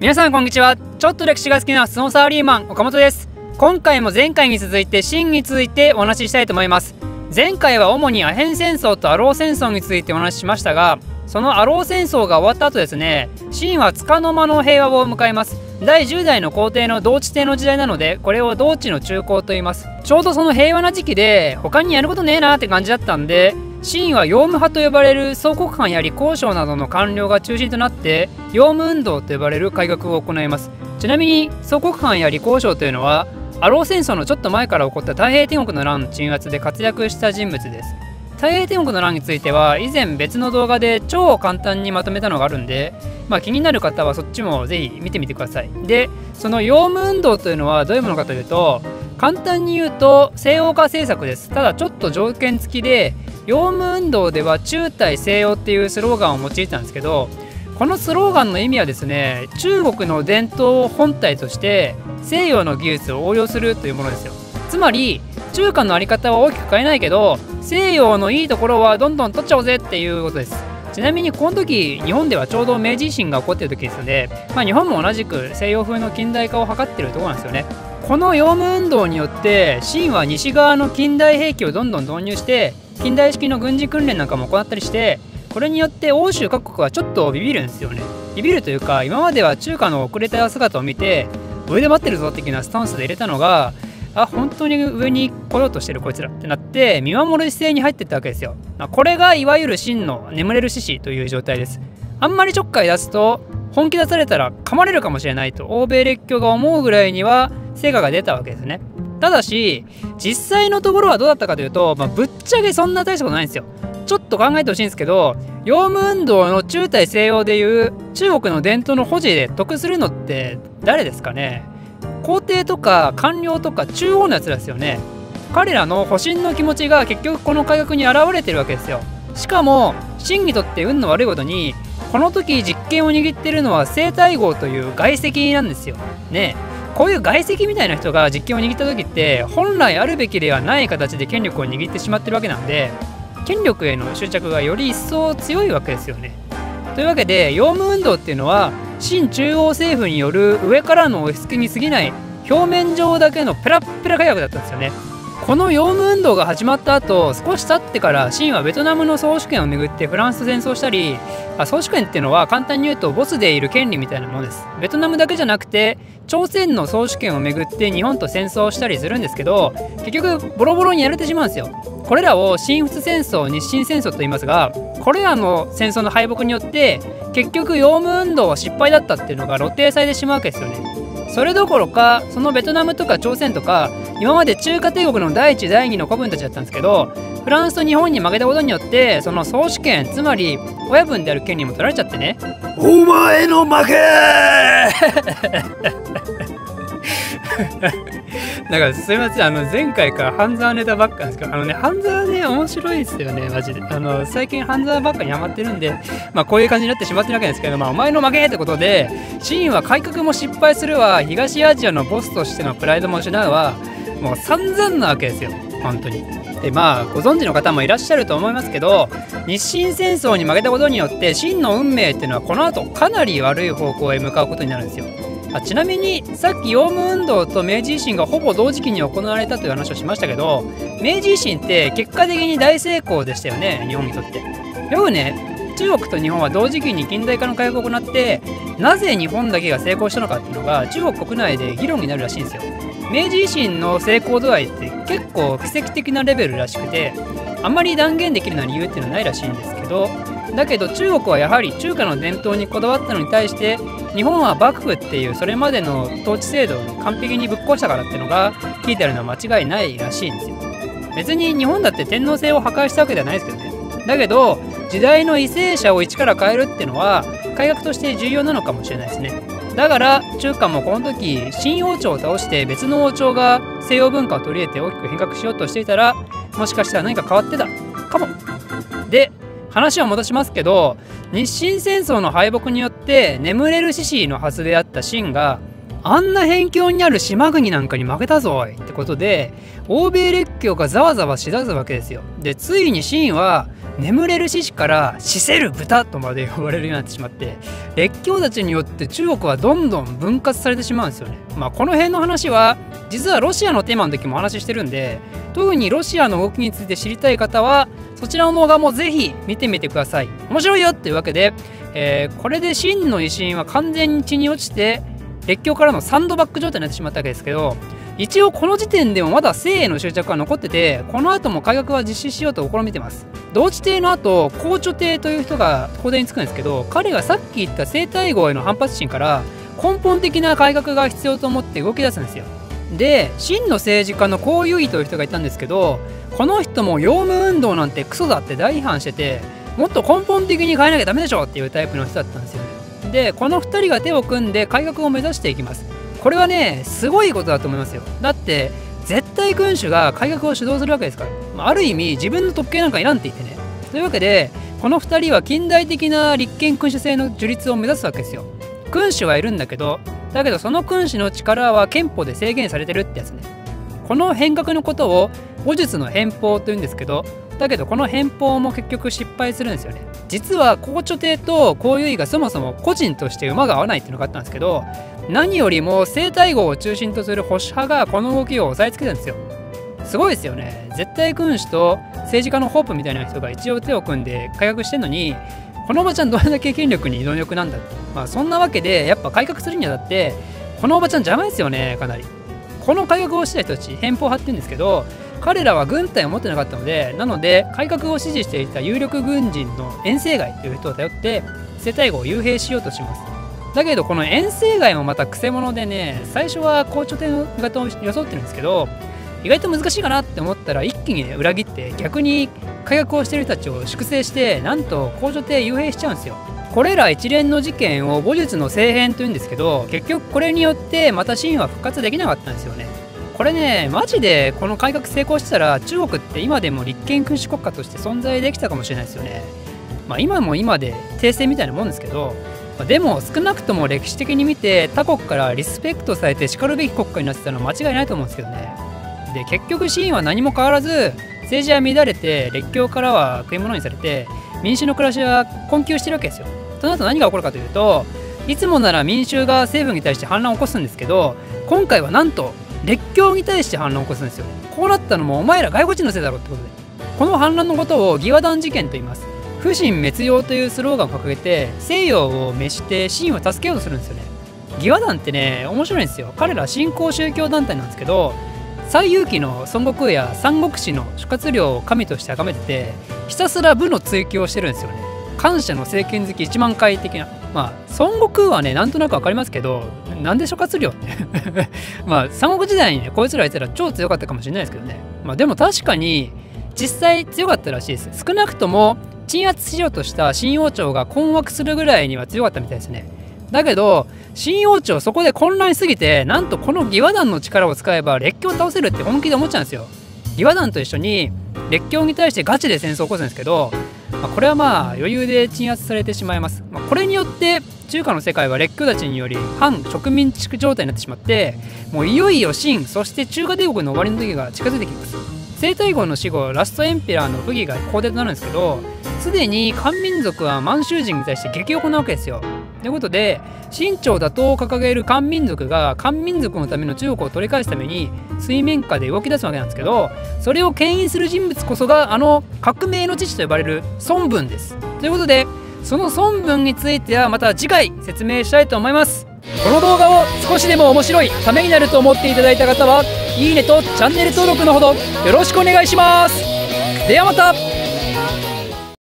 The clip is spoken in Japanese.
皆さんこんにちは。ちょっと歴史が好きなスノーサーリーマン岡本です。今回も前回に続いて秦についてお話ししたいと思います。前回は主にアヘン戦争とアロー戦争についてお話ししましたがそのアロー戦争が終わった後ですね秦は束の間の平和を迎えます。第10代の皇帝の同治帝の時代なのでこれを同治の中高と言います。ちょうどその平和な時期で他にやることねえなって感じだったんで秦は洋務派と呼ばれる総国藩や李光省などの官僚が中心となって洋務運動と呼ばれる改革を行います。ちなみに総国藩や李光省というのはアロー戦争のちょっと前から起こった太平天国の乱の鎮圧で活躍した人物です。太平天国の乱については以前別の動画で超簡単にまとめたのがあるんで、まあ、気になる方はそっちもぜひ見てみてください。でその洋務運動というのはどういうものかというと簡単に言うと西洋化政策です。ただちょっと条件付きで洋務運動では中対西洋っていうスローガンを用いたんですけどこのスローガンの意味はですね中国の伝統を本体として西洋の技術を応用するというものですよ。つまり中華の在り方は大きく変えないけど西洋のいいところはどんどん取っちゃおうぜっていうことです。ちなみにこの時日本ではちょうど明治維新が起こってる時ですので、まあ、日本も同じく西洋風の近代化を図ってるとこなんですよね。この洋務運動によって清は西側の近代兵器をどんどん導入して近代式の軍事訓練なんかも行ったりしてこれによって欧州各国はちょっとビビるんですよね。ビビるというか今までは中華の遅れた姿を見て上で待ってるぞ的なスタンスで入れたのがあ本当に上に来ようとしてるこいつらってなって見守る姿勢に入ってったわけですよ。まあこれがいわゆる真の眠れる獅子という状態です。あんまりちょっかい出すと本気出されたら噛まれるかもしれないと欧米列強が思うぐらいには成果が出たわけですね。ただし実際のところはどうだったかというと、まあ、ぶっちゃけそんな大したことないんですよ。ちょっと考えてほしいんですけど洋務運動の中大西洋でいう中国の伝統の保持で得するのって誰ですかね。皇帝とか官僚とか中央のやつらですよね。彼らの保身の気持ちが結局この改革に現れてるわけですよ。しかも真にとって運の悪いことにこの時実権を握ってるのは生体号という外籍なんですよ。ねこういう外籍みたいな人が実権を握った時って本来あるべきではない形で権力を握ってしまってるわけなんで権力への執着がより一層強いわけですよね。というわけで洋務運動っていうのは新中央政府による上からの押し付けに過ぎない表面上だけのペラッペラ改革だったんですよね。この洋務運動が始まった後少し経ってから清はベトナムの総主権をめぐってフランスと戦争したりあ総主権っていうのは簡単に言うとボスでいる権利みたいなものです。ベトナムだけじゃなくて朝鮮の総主権をめぐって日本と戦争したりするんですけど結局ボロボロにやられてしまうんですよ。これらを新仏戦争日清戦争と言いますがこれらの戦争の敗北によって結局洋務運動は失敗だったっていうのが露呈されてしまうわけですよね。それどころかそのベトナムとか朝鮮とか今まで中華帝国の第一第二の子分たちだったんですけどフランスと日本に負けたことによってその総主権つまり親分である権利も取られちゃってね。お前の負け だかすいませんあの前回から半沢ネタばっかなんですけどあのね半沢ね面白いですよねマジで。あの最近半沢ばっかにハマってるんでまあこういう感じになってしまってるわけですけどまあお前の負けってことでシーンは改革も失敗するわ。東アジアのボスとしてのプライドも失うわ。もう散々なわけですよ本当に。でまあご存知の方もいらっしゃると思いますけど日清戦争に負けたことによって真の運命っていうのはこの後かなり悪い方向へ向かうことになるんですよ。あちなみにさっき洋務運動と明治維新がほぼ同時期に行われたという話をしましたけど明治維新って結果的に大成功でしたよね日本にとって。よくね中国と日本は同時期に近代化の改革を行ってなぜ日本だけが成功したのかっていうのが中国国内で議論になるらしいんですよ。明治維新の成功度合いって結構奇跡的なレベルらしくてあんまり断言できるような理由っていうのはないらしいんですけどだけど中国はやはり中華の伝統にこだわったのに対して日本は幕府っていうそれまでの統治制度を完璧にぶっ壊したからってのが聞いてあるのは間違いないらしいんですよ。別に日本だって天皇制を破壊したわけではないですけどね。だけど時代の為政者を一から変えるっていうのは改革として重要なのかもしれないですね。だから中華もこの時新王朝を倒して別の王朝が西洋文化を取り入れて大きく変革しようとしていたらもしかしたら何か変わってたかも。で話を戻しますけど日清戦争の敗北によって眠れる獅子のはずであった秦があんな辺境にある島国なんかに負けたぞいってことで欧米列強がざわざわしだすわけですよ。でついにシンは眠れる獅子から死せる豚とまで呼ばれるようになってしまって列強たちによって中国はどんどん分割されてしまうんですよね。まあこの辺の話は実はロシアのテーマの時もお話ししてるんで特にロシアの動きについて知りたい方はそちらの動画もぜひ見てみてください。面白いよっていうわけで、えー、これで真の威信は完全に地に落ちて列強からのサンドバッグ状態になってしまったわけですけど一応この時点でもまだ生への執着は残っててこの後も改革は実施しようと試みてます。同地帝の後高著帝という人が公邸につくんですけど彼がさっき言った生体号への反発心から根本的な改革が必要と思って動き出すんですよ。で真の政治家の高優位という人がいたんですけどこの人も洋務運動なんてクソだって大批判しててもっと根本的に変えなきゃダメでしょっていうタイプの人だったんですよね。でこの2人が手を組んで改革を目指していきます。これはねすごいことだと思いますよ。だって絶対君主が改革を主導するわけですから、ある意味自分の特権なんかいらんって言ってね。というわけでこの2人は近代的な立憲君主制の樹立を目指すわけですよ。君主はいるんだけどだけどその君主の力は憲法で制限されてるってやつね。この変革のことを武術の返法というんですけどだけどこの返法も結局失敗するんですよね。実は高著帝と高優位がそもそも個人として馬が合わないっていうのがあったんですけど何よりも生体号を中心とする保守派がこの動きを押さえつけたんですよ。すごいですよね。絶対君主と政治家のホープみたいな人が一応手を組んで改革してんのにこのおばちゃんどれだけ権力に貪欲なんだまあそんなわけでやっぱ改革するにあたってこのおばちゃん邪魔ですよねかなり。この改革をした人たち偏方派って言うんですけど彼らは軍隊を持ってなかったのでなので改革を支持していた有力軍人の遠征外という人を頼って世帯を幽閉しようとします。だけどこの遠征外もまたくせ者でね最初は校長店型を装ってるんですけど意外と難しいかなって思ったら一気にね裏切って逆に改革をしてる人たちを粛清してなんと工場艇幽閉しちゃうんですよ。これら一連の事件を武術の政変というんですけど結局これによってまた秦は復活できなかったんですよね。これねマジでこの改革成功してたら中国って今でも立憲君主国家として存在できたかもしれないですよね。まあ今も今で訂正みたいなもんですけどでも少なくとも歴史的に見て他国からリスペクトされてしかるべき国家になってたのは間違いないと思うんですけどね。で結局シーンは何も変わらず政治は乱れて列強からは食い物にされて民衆の暮らしは困窮してるわけですよ。その後何が起こるかというといつもなら民衆が政府に対して反乱を起こすんですけど今回はなんと列強に対して反乱を起こすんですよ。こうなったのもお前ら外国人のせいだろってことで。この反乱のことを義和団事件と言います。不信滅用というスローガンを掲げて西洋を召して秦を助けようとするんですよね。義和団ってね面白いんですよ。彼ら新興宗教団体なんですけど最勇気の孫悟空や三国志の諸葛亮を神として崇めててひたすら武の追求をしてるんですよね。感謝の政権好き1万回的な。まあ孫悟空はねなんとなく分かりますけどなんで諸葛亮って。まあ三国時代にねこいつらいたら超強かったかもしれないですけどね。まあでも確かに実際強かったらしいです。少なくとも鎮圧しようとした新王朝が困惑するぐらいには強かったみたいですね。だけど新王朝そこで混乱しすぎてなんとこの義和団の力を使えば列強を倒せるって本気で思っちゃうんですよ。義和団と一緒に列強に対してガチで戦争を起こすんですけど、まあ、これはまあ余裕で鎮圧されてしまいます、まあ、これによって中華の世界は列強たちにより反植民地区状態になってしまってもういよいよ秦そして中華帝国の終わりの時が近づいてきます。西太后の死後ラストエンペラーの武義が皇帝となるんですけどすでに漢民族は満州人に対して激を行うわけですよ。ということで清朝打倒を掲げる漢民族が漢民族のための中国を取り返すために水面下で動き出すわけなんですけどそれを牽引する人物こそがあの革命の父と呼ばれる孫文です。ということでその孫文についてはまた次回説明したいと思います。この動画を少しでも面白いためになると思っていただいた方はいいねとチャンネル登録のほどよろしくお願いしますではまた